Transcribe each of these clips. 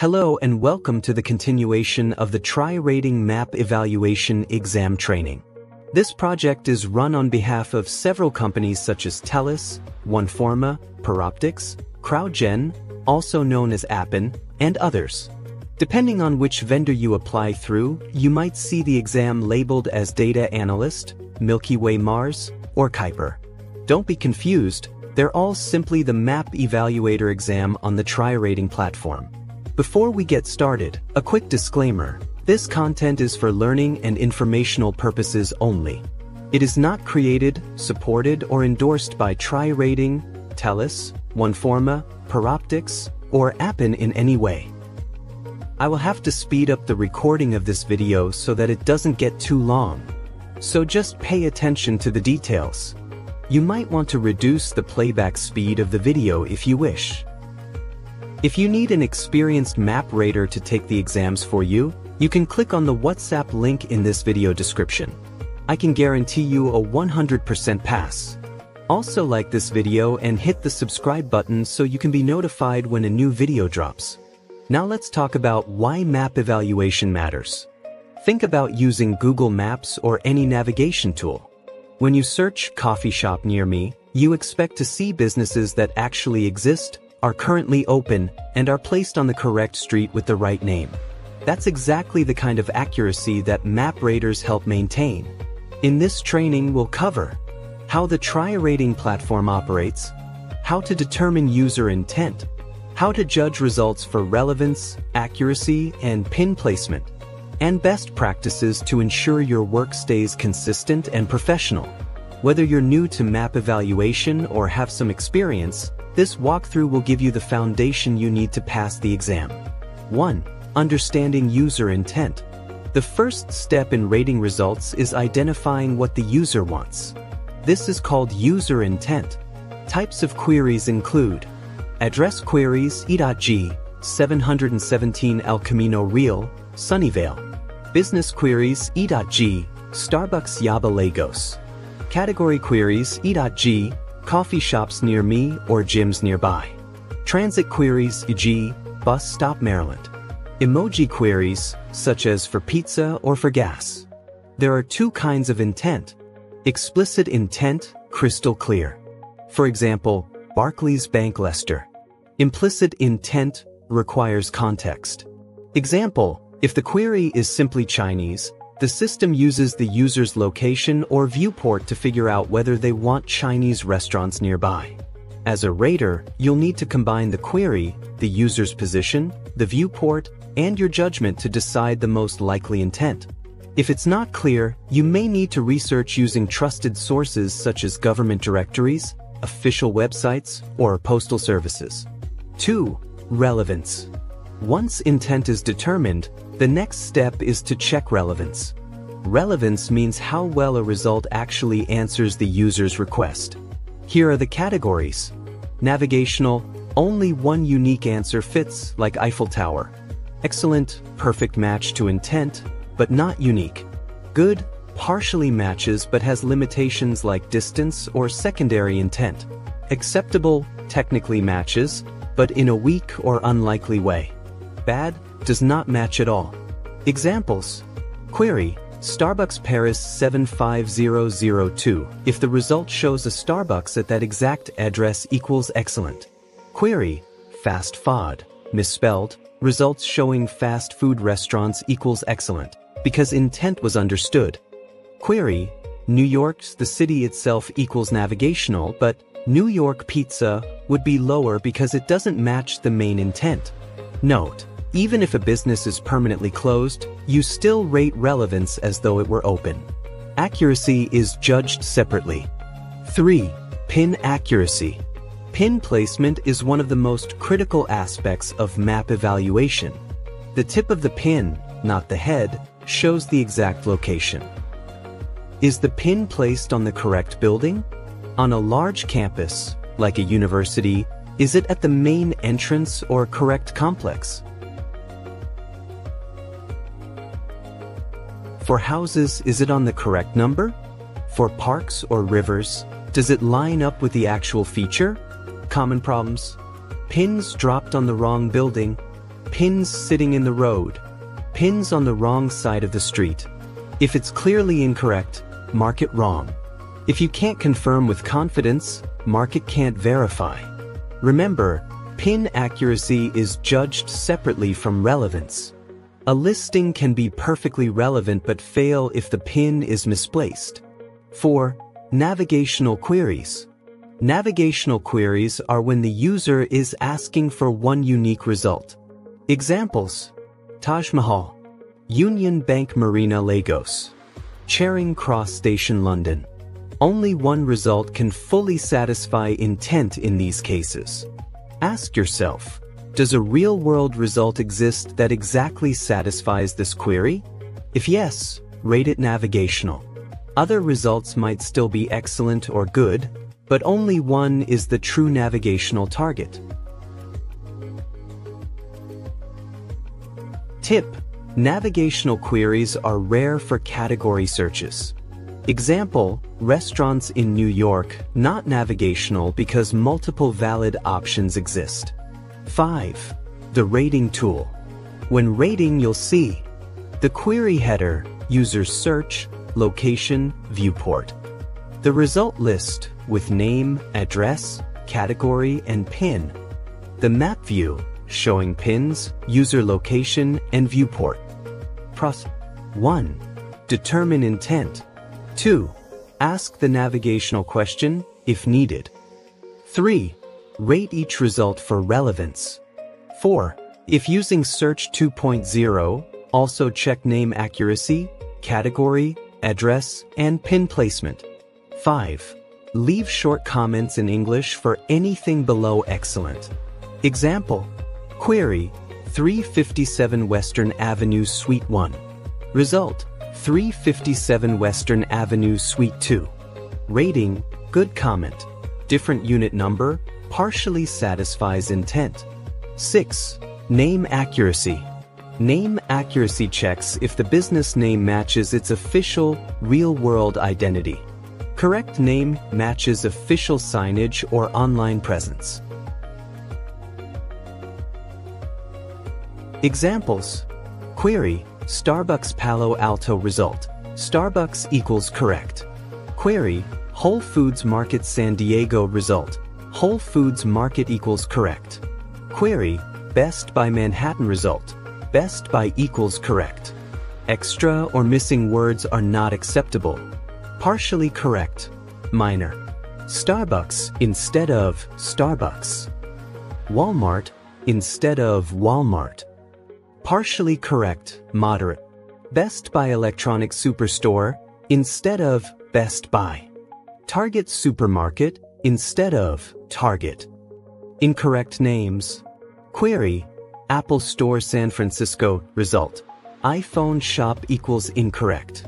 Hello and welcome to the continuation of the TryRating Map Evaluation Exam Training. This project is run on behalf of several companies such as TELUS, OneForma, Peroptyx, CrowdGen, also known as Appen, and others. Depending on which vendor you apply through, you might see the exam labeled as Data Analyst, Milky Way Mars, or Kuiper. Don't be confused, they're all simply the Map Evaluator exam on the TryRating platform. Before we get started, a quick disclaimer. This content is for learning and informational purposes only. It is not created, supported, or endorsed by TryRating, TELUS, OneForma, Peroptyx, or Appen in any way. I will have to speed up the recording of this video so that it doesn't get too long. So just pay attention to the details. You might want to reduce the playback speed of the video if you wish. If you need an experienced map rater to take the exams for you, you can click on the WhatsApp link in this video description. I can guarantee you a 100% pass. Also like this video and hit the subscribe button so you can be notified when a new video drops. Now let's talk about why map evaluation matters. Think about using Google Maps or any navigation tool. When you search coffee shop near me, you expect to see businesses that actually exist are currently open, and are placed on the correct street with the right name. That's exactly the kind of accuracy that map raters help maintain. In this training, we'll cover how the TryRating platform operates, how to determine user intent, how to judge results for relevance, accuracy, and pin placement, and best practices to ensure your work stays consistent and professional. Whether you're new to map evaluation or have some experience, this walkthrough will give you the foundation you need to pass the exam. 1. Understanding user intent. The first step in rating results is identifying what the user wants. This is called user intent. Types of queries include address queries E.G, 717 El Camino Real, Sunnyvale. Business queries E.G, Starbucks Yaba Lagos. Category queries E.G, coffee shops near me or gyms nearby. Transit queries, e.g., bus stop Maryland. Emoji queries, such as for pizza or for gas. There are two kinds of intent. Explicit intent, crystal clear. For example, Barclays Bank Leicester. Implicit intent requires context. Example, if the query is simply Chinese, the system uses the user's location or viewport to figure out whether they want Chinese restaurants nearby. As a rater, you'll need to combine the query, the user's position, the viewport, and your judgment to decide the most likely intent. If it's not clear, you may need to research using trusted sources such as government directories, official websites, or postal services. 2. Relevance. Once intent is determined, the next step is to check relevance. Relevance means how well a result actually answers the user's request. Here are the categories. Navigational, only one unique answer fits, like Eiffel Tower. Excellent, perfect match to intent, but not unique. Good, partially matches but has limitations like distance or secondary intent. Acceptable, technically matches, but in a weak or unlikely way. Bad, does not match at all. Examples. Query, Starbucks Paris 75002. If the result shows a Starbucks at that exact address equals excellent. Query, Fast FOD, misspelled, results showing fast food restaurants equals excellent, because intent was understood. Query, New York's the city itself equals navigational, but New York pizza would be lower because it doesn't match the main intent. Note, even if a business is permanently closed, you still rate relevance as though it were open. Accuracy is judged separately. 3. Pin accuracy. Pin placement is one of the most critical aspects of map evaluation. The tip of the pin, not the head, shows the exact location. Is the pin placed on the correct building? On a large campus, like a university, is it at the main entrance or correct complex? For houses, is it on the correct number? For parks or rivers, does it line up with the actual feature? Common problems. Pins dropped on the wrong building. Pins sitting in the road. Pins on the wrong side of the street. If it's clearly incorrect, mark it wrong. If you can't confirm with confidence, mark it can't verify. Remember, pin accuracy is judged separately from relevance. A listing can be perfectly relevant but fail if the pin is misplaced. 4. Navigational queries. Navigational queries are when the user is asking for one unique result. Examples. Taj Mahal. Union Bank Marina Lagos. Charing Cross Station London. Only one result can fully satisfy intent in these cases. Ask yourself, does a real-world result exist that exactly satisfies this query? If yes, rate it navigational. Other results might still be excellent or good, but only one is the true navigational target. Tip: Navigational queries are rare for category searches. Example, restaurants in New York, not navigational because multiple valid options exist. 5. The rating tool. When rating you'll see the query header, user search, location, viewport. The result list with name, address, category, and pin. The map view showing pins, user location, and viewport. Pros 1. Determine intent. 2. Ask the navigational question if needed. 3. Rate each result for relevance. 4. If using Search 2.0, also check name accuracy, category, address, and pin placement. 5. Leave short comments in English for anything below excellent. Example. Query 357 Western Avenue Suite 1. Result 357 Western Avenue Suite 2. Rating Good comment. Different unit number partially satisfies intent. 6. Name accuracy. Name accuracy checks if the business name matches its official, real-world identity. Correct name matches official signage or online presence. Examples. Query, Starbucks Palo Alto result. Starbucks equals correct. Query, Whole Foods Market San Diego result. Whole Foods Market equals correct. Query, Best Buy Manhattan result. Best Buy equals correct. Extra or missing words are not acceptable. Partially correct. Minor. Starbucks instead of Starbucks. Walmart instead of Walmart. Partially correct. Moderate. Best Buy Electronic Superstore instead of Best Buy. Target Supermarket instead of Target. Incorrect names. Query Apple Store San Francisco result. iPhone shop equals incorrect.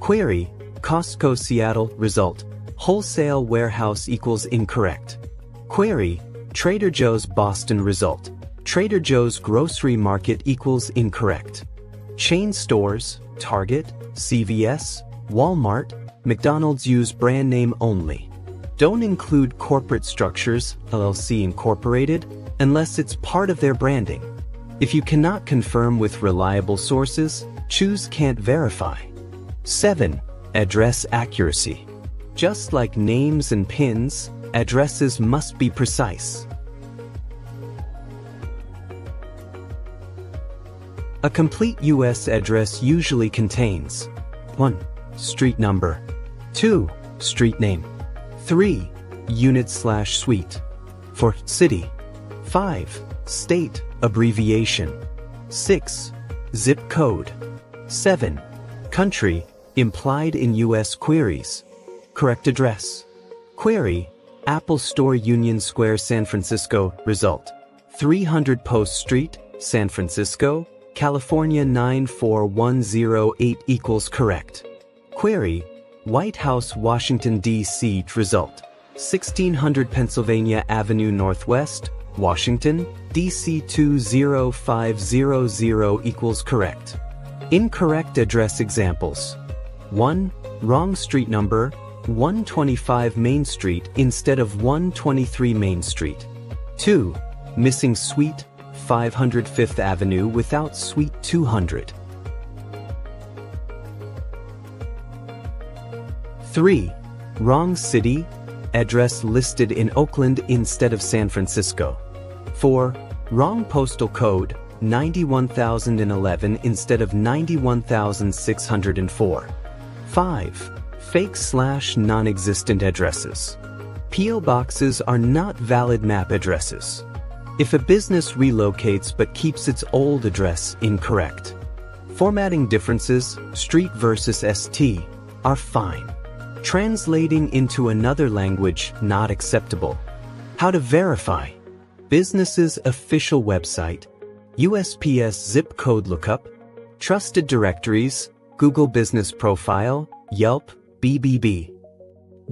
Query Costco Seattle result. Wholesale warehouse equals incorrect. Query Trader Joe's Boston result. Trader Joe's grocery market equals incorrect. Chain stores, Target, CVS, Walmart, McDonald's use brand name only. Don't include corporate structures, LLC Incorporated, unless it's part of their branding. If you cannot confirm with reliable sources, choose Can't Verify. 7. Address accuracy. Just like names and pins, addresses must be precise. A complete U.S. address usually contains 1. Street number 2. Street name 3. Unit slash suite 4. City 5. State abbreviation 6. Zip code 7. Country implied in U.S. queries Correct address Query Apple Store Union Square San Francisco Result 300 Post Street San Francisco California 94108 equals correct. Query, White House, Washington, D.C. Result, 1600 Pennsylvania Avenue Northwest, Washington, D.C. 20500 equals correct. Incorrect address examples. 1. Wrong street number, 125 Main Street instead of 123 Main Street. 2. Missing suite, 500 Fifth Avenue without Suite 200. 3. Wrong city, address listed in Oakland instead of San Francisco. 4. Wrong postal code, 91011 instead of 91604. 5. Fake slash non-existent addresses. P.O. boxes are not valid map addresses. If a business relocates but keeps its old address incorrect. Formatting differences, street versus ST, are fine. Translating into another language not acceptable. How to verify. Business's official website, USPS zip code lookup, trusted directories, Google Business Profile, Yelp, BBB.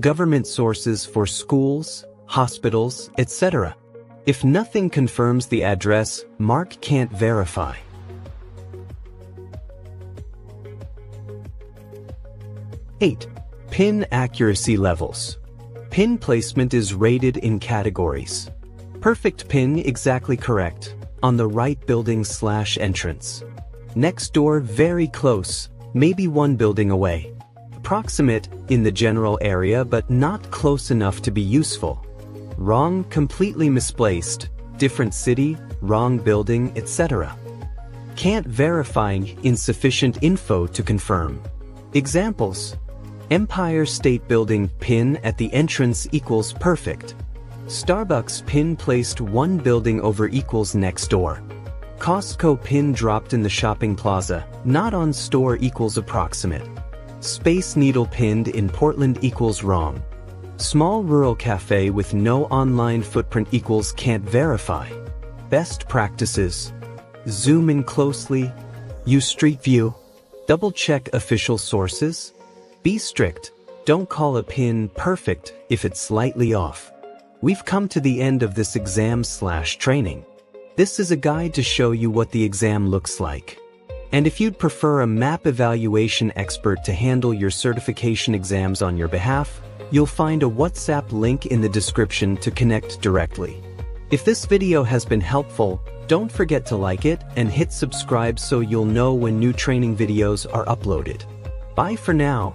Government sources for schools, hospitals, etc. If nothing confirms the address, Mark can't verify. 8. Pin accuracy levels. Pin placement is rated in categories. Perfect pin exactly correct, on the right building slash entrance. Next door very close, maybe one building away. Approximate in the general area but not close enough to be useful. Wrong completely misplaced, different city, wrong building, etc. Can't verifying insufficient info to confirm. Examples Empire State Building pin at the entrance equals perfect. Starbucks pin placed one building over equals next door. Costco pin dropped in the shopping plaza, not on store equals approximate. Space Needle pinned in Portland equals wrong. Small rural cafe with no online footprint equals can't verify. Best practices. Zoom in closely. Use Street View. Double check official sources. Be strict. Don't call a pin perfect if it's slightly off. We've come to the end of this exam slash training. This is a guide to show you what the exam looks like. And if you'd prefer a map evaluation expert to handle your certification exams on your behalf, you'll find a WhatsApp link in the description to connect directly. If this video has been helpful, don't forget to like it and hit subscribe so you'll know when new training videos are uploaded. Bye for now.